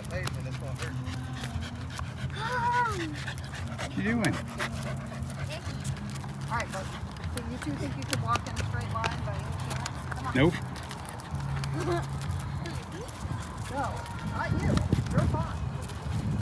that pavement, that's what hurt. What you doing? All right, but so you two think you could walk in a straight line by any chance? Come on. Nope. No, not you.